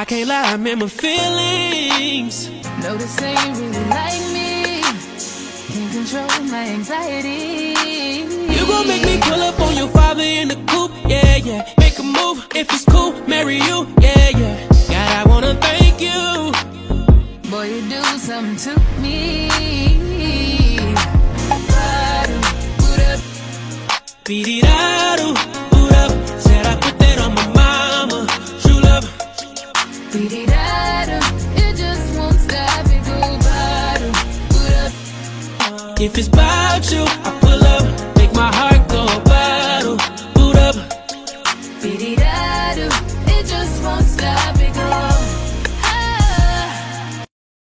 I can't lie, I'm in my feelings. No, this ain't really like me. Can't control my anxiety. You gon' make me pull up on your father in the coupe, yeah, yeah. Make a move if it's cool, marry you, yeah, yeah. God, I wanna thank you. Boy, you do something to me. Bottom, boot up. Beat it out, It, If it's about you, I pull up, make my heart go bottle. Boot up. Biddy-da-doo.